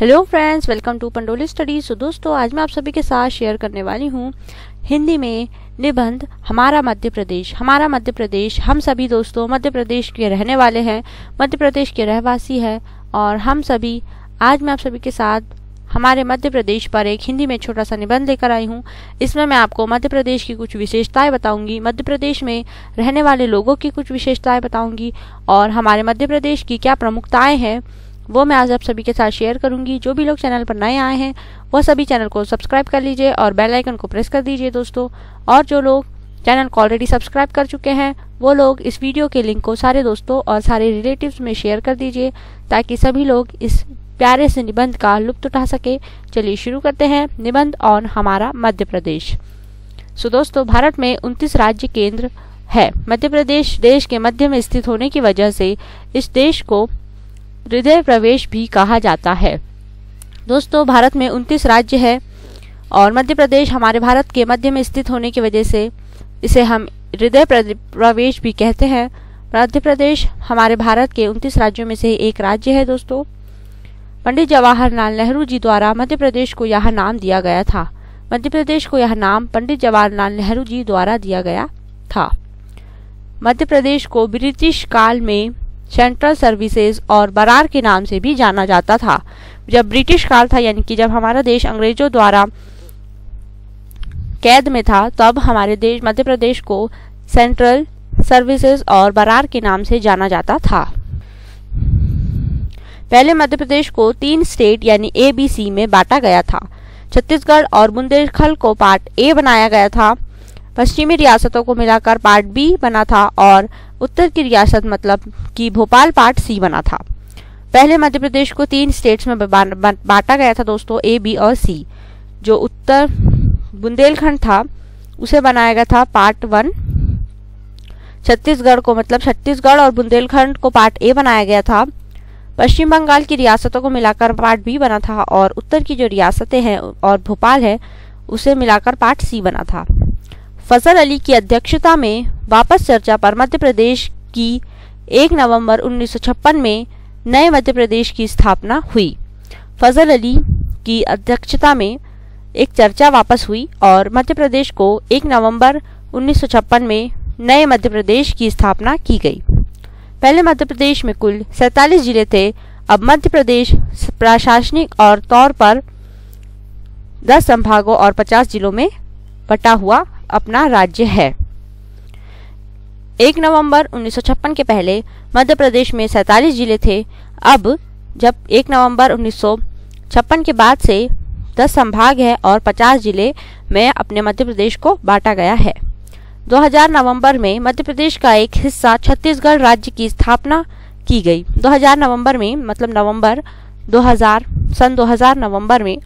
Hello friends welcome to Pandoli studies तो दोस्तों, आज मैं आप सभी के साथ शेयर करने वाली हूँ हिंदी में निबंध हमारा मध्य प्रदेश। हमारा मध्य प्रदेश, हम सभी दोस्तों, मध्य प्रदेश के रहने वाले हैं, मध्य प्रदेश के रहवासी हैं और हम सभी, आज मैं आप सभी के साथ हमारे मध्य प्रदेश पर एक हिंदी में छोटा सा निबंध लेकर आई हूँ। इसमें मैं आपको मध्य प्रदेश की कुछ विशेषताएँ बताऊँगी, मध्य प्रदेश में रहने वाले लोगों की कुछ विशेषताएँ बताऊँगी और हमारे मध्य प्रदेश की क्या प्रमुखताएँ हैं वो मैं आज आप सभी के साथ शेयर करूँगी। जो भी लोग चैनल पर नए आए हैं वह सभी चैनल को सब्सक्राइब कर लीजिए और बेल आइकन को प्रेस कर दीजिए दोस्तों। और जो लोग चैनल को ऑलरेडी सब्सक्राइब कर चुके हैं, वो लोग इस वीडियो के लिंक को सारे दोस्तों और सारे रिलेटिव्स में शेयर कर दीजिए, ताकि सभी लोग इस प्यारे से निबंध का लुप्त उठा सके। चलिए शुरू करते हैं निबंध ऑन हमारा मध्य प्रदेश। सो दोस्तों, भारत में 29 राज्य केंद्र है। मध्य प्रदेश, देश के मध्य में स्थित होने की वजह से इस देश को हृदय प्रवेश भी कहा जाता है। दोस्तों, भारत में 29 राज्य है और मध्य प्रदेश हमारे भारत के मध्य में स्थित होने की वजह से इसे हम हृदय प्रवेश भी कहते हैं। मध्य प्रदेश हमारे भारत के 29 राज्यों में से एक राज्य है दोस्तों। पंडित जवाहरलाल नेहरू जी द्वारा मध्य प्रदेश को यह नाम दिया गया था। मध्य प्रदेश को यह नाम पंडित जवाहरलाल नेहरू जी द्वारा दिया गया था। मध्य प्रदेश को ब्रिटिश काल में सेंट्रल सर्विसेज़ और बरार के नाम से भी जाना जाता था। जब ब्रिटिश काल था, यानी कि जब हमारा देश अंग्रेज़ों द्वारा कैद में था, तब हमारे देश, मध्य प्रदेश को सेंट्रल सर्विसेज़ और बरार के नाम से जाना जाता था। पहले मध्य प्रदेश को तीन स्टेट यानी ए बी सी में बांटा गया था। छत्तीसगढ़ और बुंदेलखंड को पार्ट ए बनाया गया था। पश्चिमी रियासतों को मिलाकर पार्ट बी बना था और उत्तर की रियासत मतलब कि भोपाल पार्ट सी बना था। पहले मध्य प्रदेश को तीन स्टेट्स में बांटा गया था दोस्तों, ए, बी और सी। जो उत्तर बुंदेलखंड था, उसे बनाया गया था पार्ट वन। छत्तीसगढ़ को मतलब छत्तीसगढ़ और बुंदेलखंड को पार्ट ए बनाया गया था। पश्चिम बंगाल की रियासतों को मिलाकर पार्ट बी बना था और उत्तर की जो रियासतें हैं और भोपाल है, उसे मिलाकर पार्ट सी बना था। फजल अली की अध्यक्षता में वापस चर्चा पर मध्य प्रदेश की 1 नवंबर 1956 में नए मध्य प्रदेश की स्थापना हुई। फजल अली की अध्यक्षता में एक चर्चा वापस हुई और मध्य प्रदेश को 1 नवंबर 1956 में नए मध्य प्रदेश की स्थापना की गई। पहले मध्य प्रदेश में कुल सैतालीस ज़िले थे। अब मध्य प्रदेश प्रशासनिक और तौर पर 10 संभागों और 50 जिलों में बटा हुआ अपना राज्य है। एक नवंबर 1956 के पहले मध्य प्रदेश में सैतालीस ज़िले थे। अब, जब एक नवंबर 1956 के बाद से 10 संभाग है और 50 ज़िले में अपने मध्य प्रदेश को बांटा गया है। 2000 नवंबर में मध्य प्रदेश का एक हिस्सा छत्तीसगढ़ राज्य की स्थापना की गई। 2000 नवंबर में मतलब नवंबर 2000 सन 2000 नवंबर में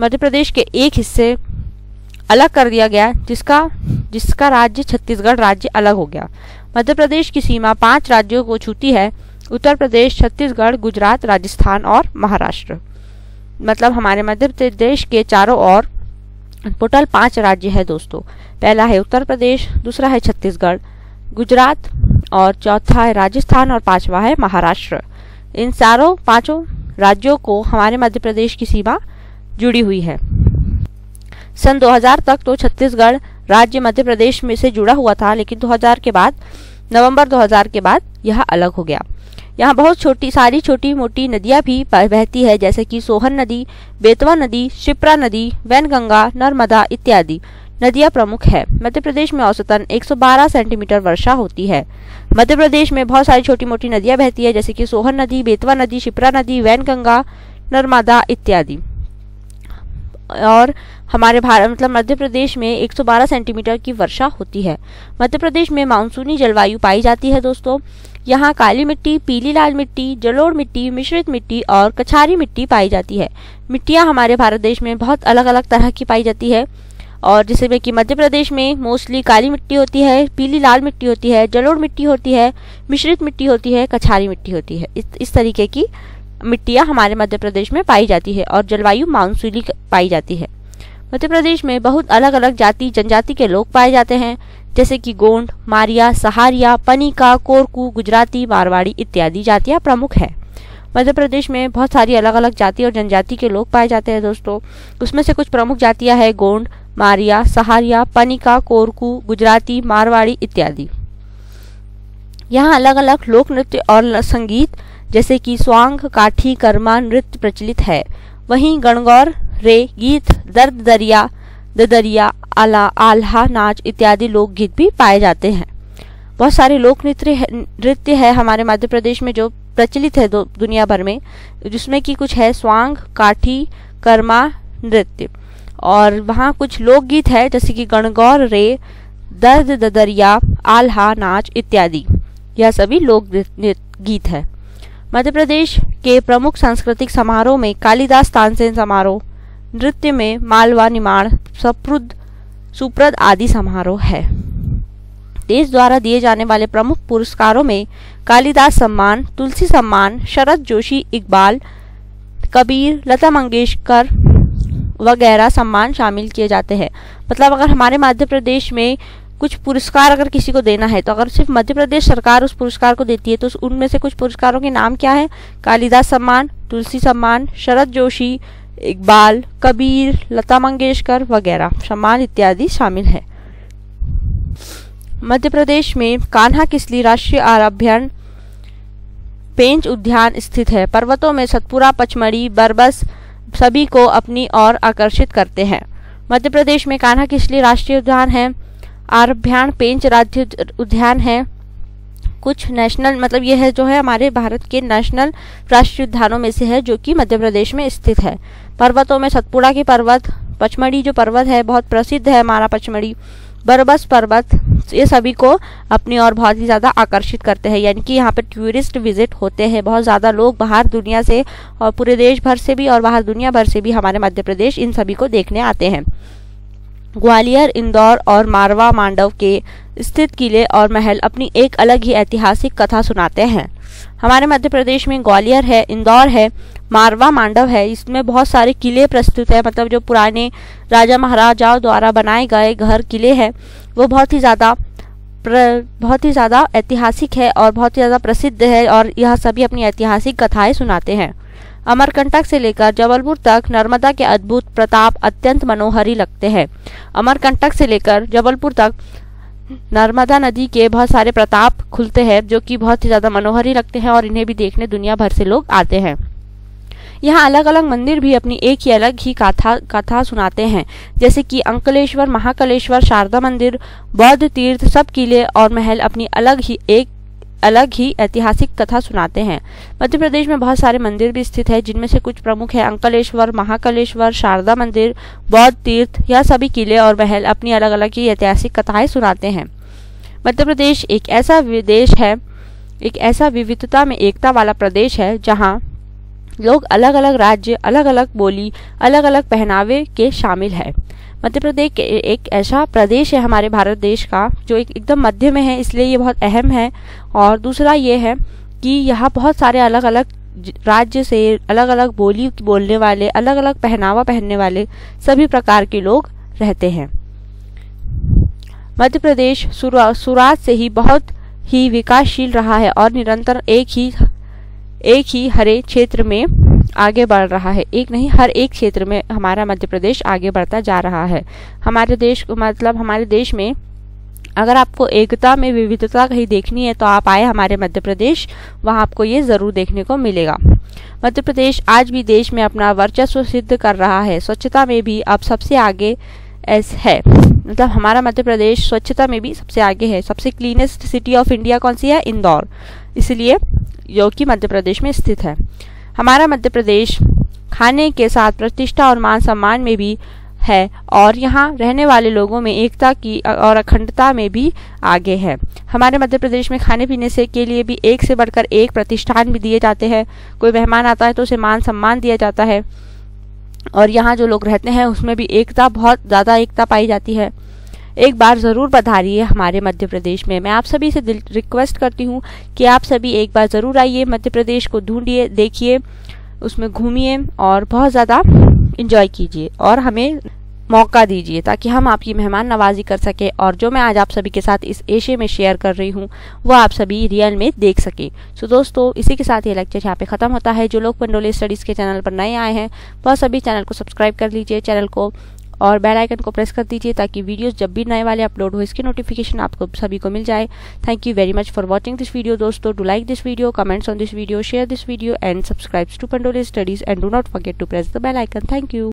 मध्य प्रदेश के एक हिस्से अलग कर दिया गया, जिसका जिसका राज्य छत्तीसगढ़ राज्य अलग हो गया। मध्य प्रदेश की सीमा पाँच राज्यों को छूती है, उत्तर प्रदेश, छत्तीसगढ़, गुजरात, राजस्थान और महाराष्ट्र। मतलब हमारे मध्य प्रदेश के चारों ओर टोटल पाँच राज्य है दोस्तों। पहला है उत्तर प्रदेश, दूसरा है छत्तीसगढ़, गुजरात और चौथा है राजस्थान और पांचवा है महाराष्ट्र। इन चारों पाँचों राज्यों को हमारे मध्य प्रदेश की सीमा जुड़ी हुई है। सन 2000 तक तो छत्तीसगढ़ राज्य मध्य प्रदेश में से जुड़ा हुआ था, लेकिन 2000 के बाद, नवंबर 2000 के बाद यह अलग हो गया। यहाँ बहुत छोटी, सारी छोटी मोटी नदियाँ भी बहती है, जैसे कि सोहन नदी, बेतवा नदी, शिप्रा नदी, वैनगंगा, नर्मदा इत्यादि। नदियाँ प्रमुख है। मध्य प्रदेश में औसतन 112 सेंटीमीटर वर्षा होती है। मध्य प्रदेश में बहुत सारी छोटी मोटी नदियाँ बहती है, जैसे कि सोहन नदी, बेतवा नदी, शिप्रा नदी, वैनगंगा, नर्मदा इत्यादि। और हमारे भारत मतलब मध्य प्रदेश में 112 सेंटीमीटर की वर्षा होती है। मध्य प्रदेश में मानसूनी जलवायु पाई जाती है दोस्तों। यहाँ काली मिट्टी पीली लाल मिट्टी जलोड़ मिट्टी मिश्रित मिट्टी और कछारी मिट्टी पाई जाती है। मिट्टियाँ हमारे भारत देश में बहुत अलग अलग तरह की पाई जाती है। और जैसे में कि मध्य प्रदेश में मोस्टली काली मिट्टी होती है पीली लाल मिट्टी होती है जलोड़ मिट्टी होती है मिश्रित मिट्टी होती है कछारी मिट्टी होती है। इस, इस तरीके की मिट्टियाँ हमारे मध्य प्रदेश में पाई जाती है और जलवायु मानसूनी पाई जाती है। मध्य प्रदेश में बहुत अलग अलग जाति, जनजाति के लोग पाए जाते हैं, जैसे कि गोंड, मारिया, सहारिया, पनिका, कोरकू, गुजराती, मारवाड़ी इत्यादि जातियाँ प्रमुख है। मध्य प्रदेश में बहुत सारी अलग अलग जाति और जनजाति के लोग पाए जाते हैं दोस्तों। उसमें से कुछ प्रमुख जातियाँ हैं गोंड, मारिया, सहारिया, पनिका, कोरकू, गुजराती, मारवाड़ी इत्यादि। यहाँ अलग अलग लोक नृत्य और संगीत जैसे कि स्वांग, काठी, कर्मा, नृत्य प्रचलित है। वहीं गणगौर, रे, गीत, दर्द दरिया, ददरिया, आला, आल्हा, नाच इत्यादि लोकगीत भी पाए जाते हैं। बहुत सारे लोक नृत्य नृत्य है हमारे मध्य प्रदेश में जो प्रचलित है दुनिया भर में, जिसमें कि कुछ है स्वांग, काठी, कर्मा, नृत्य। और वहाँ कुछ लोकगीत है जैसे कि गणगौर, रे, दर्द ददरिया, आल्हा, नाच इत्यादि। यह सभी लोक गीत है। मध्य प्रदेश के प्रमुख सांस्कृतिक समारोह में कालिदास तानसेन समारोह, नृत्य में मालवा निमाण सप्रुद, सुप्रद आदि समारोह है। देश द्वारा दिए जाने वाले प्रमुख पुरस्कारों में कालिदास सम्मान, तुलसी सम्मान, शरद जोशी इकबाल, कबीर, लता मंगेशकर वगैरह सम्मान शामिल किए जाते हैं। मतलब अगर हमारे मध्य प्रदेश में कुछ पुरस्कार अगर किसी को देना है तो अगर सिर्फ़ मध्य प्रदेश सरकार उस पुरस्कार को देती है तो उनमें से कुछ पुरस्कारों के नाम क्या है? कालिदास सम्मान, तुलसी सम्मान, शरद जोशी, इकबाल, कबीर, लता मंगेशकर वगैरह सम्मान इत्यादि शामिल है। मध्य प्रदेश में कान्हा किसली राष्ट्रीय आराभ्यन पेंच उद्यान स्थित है। पर्वतों में सतपुरा, पचमढ़ी, बरबस सभी को अपनी ओर आकर्षित करते हैं। मध्य प्रदेश में कान्हा किसली राष्ट्रीय उद्यान है। आरभ्यान पेंच राज्य उद्यान है। कुछ नेशनल मतलब यह है जो है हमारे भारत के नेशनल राष्ट्रीय उद्यानों में से है, जो कि मध्य प्रदेश में स्थित है। पर्वतों में सतपुड़ा के पर्वत, पचमढ़ी जो पर्वत है, बहुत प्रसिद्ध है हमारा पचमढ़ी। बरबस पर्वत, ये सभी को अपनी ओर बहुत ही ज़्यादा आकर्षित करते हैं। यानी कि यहाँ पर टूरिस्ट विज़िट होते हैं। बहुत ज़्यादा लोग बाहर दुनिया से और पूरे देश भर से भी और बाहर दुनिया भर से भी हमारे मध्य प्रदेश इन सभी को देखने आते हैं। ग्वालियर, इंदौर और मारवा मांडव के स्थित किले और महल अपनी एक अलग ही ऐतिहासिक कथा सुनाते हैं। हमारे मध्य प्रदेश में ग्वालियर है, इंदौर है, मारवा मांडव है। इसमें बहुत सारे किले प्रस्तुत है मतलब जो पुराने राजा महाराजाओं द्वारा बनाए गए घर किले हैं, वो बहुत ही ज़्यादा बहुत ही ज़्यादा ऐतिहासिक है और बहुत ही ज़्यादा प्रसिद्ध है और यह सभी अपनी ऐतिहासिक कथाएँ सुनाते हैं। अमरकंटक से लेकर जबलपुर तक नर्मदा के अद्भुत प्रताप अत्यंत मनोहरी लगते हैं। अमरकंटक से लेकर जबलपुर तक नर्मदा नदी के बहुत सारे प्रताप खुलते हैं, जो कि बहुत ही ज़्यादा मनोहरी लगते हैं और इन्हें भी देखने दुनिया भर से लोग आते हैं। यहाँ अलग अलग मंदिर भी अपनी एक ही अलग ही कथा कथा सुनाते हैं, जैसे कि अंकलेश्वर, महाकलेश्वर, शारदा मंदिर, बौद्ध तीर्थ, सब किले और महल अपनी अलग ही एक अलग ही ऐतिहासिक कथा सुनाते हैं। मध्य प्रदेश में बहुत सारे मंदिर भी स्थित है, जिनमें से कुछ प्रमुख है, अंकलेश्वर, महाकलेश्वर, शारदा मंदिर, बौद्ध तीर्थ, यह सभी किले और महल अपनी अलग अलग ही ऐतिहासिक कथाएँ सुनाते हैं। मध्य प्रदेश एक ऐसा विदेश है, एक ऐसा विविधता में एकता वाला प्रदेश है, जहाँ लोग अलग अलग राज्य अलग अलग बोली अलग अलग पहनावे के शामिल है। मध्य प्रदेश एक ऐसा प्रदेश है हमारे भारत देश का, जो एक एकदम मध्य में है, इसलिए ये बहुत अहम है। और दूसरा ये है कि यहाँ बहुत सारे अलग अलग राज्य से अलग अलग बोली बोलने वाले अलग अलग पहनावा पहनने वाले सभी प्रकार के लोग रहते हैं। मध्य प्रदेश शुरुआत से ही बहुत ही विकासशील रहा है और निरंतर एक ही एक ही हरे क्षेत्र में आगे बढ़ रहा है। एक नहीं, हर एक क्षेत्र में हमारा मध्य प्रदेश आगे बढ़ता जा रहा है। हमारे देश मतलब हमारे देश में अगर आपको एकता में विविधता कहीं देखनी है तो आप आए हमारे मध्य प्रदेश वहाँ आपको ये ज़रूर देखने को मिलेगा। मध्य प्रदेश आज भी देश में अपना वर्चस्व सिद्ध कर रहा है। स्वच्छता में भी अब सबसे आगे है। मतलब हमारा मध्य प्रदेश स्वच्छता में भी सबसे आगे है। सबसे क्लीनेस्ट सिटी ऑफ़ इंडिया कौन सी है? इंदौर। इसलिए जो कि मध्य प्रदेश में स्थित है। हमारा मध्य प्रदेश खाने के साथ प्रतिष्ठा और मान सम्मान में भी है और यहाँ रहने वाले लोगों में एकता की और अखंडता में भी आगे है। हमारे मध्य प्रदेश में खाने पीने से के लिए भी एक से बढ़कर एक प्रतिष्ठान भी दिए जाते हैं। कोई मेहमान आता है तो उसे मान सम्मान दिया जाता है। और यहाँ जो लोग रहते हैं उसमें भी एकता, बहुत ज़्यादा एकता पाई जाती है। एक बार ज़रूर पधारिए हमारे मध्य प्रदेश में। मैं आप सभी से दिल रिक्वेस्ट करती हूँ कि आप सभी एक बार ज़रूर आइए मध्य प्रदेश को ढूंढिए, देखिए, उसमें घूमिए और बहुत ज़्यादा इंजॉय कीजिए और हमें मौका दीजिए ताकि हम आपकी मेहमान नवाजी कर सके और जो मैं आज आप सभी के साथ इस एशिया में शेयर कर रही हूँ, वो आप सभी रियल में देख सके। सो दोस्तों, इसी के साथ ये लेक्चर यहाँ पे ख़त्म होता है। जो लोग पंडोली स्टडीज़ के चैनल पर नए आए हैं, वह सभी चैनल को सब्सक्राइब कर लीजिए। चैनल को और बेल आइकन को प्रेस कर दीजिए ताकि वीडियोस जब भी नए वाले अपलोड हो, इसकी नोटिफिकेशन आपको सभी को मिल जाए। Thank you very much for watching this video दोस्तों। Do like this video comments on this video share this video and subscribes to Pandole studies and do not forget to press the bell icon thank you